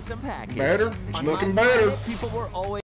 some package. Better. It's On looking better. planet, People were always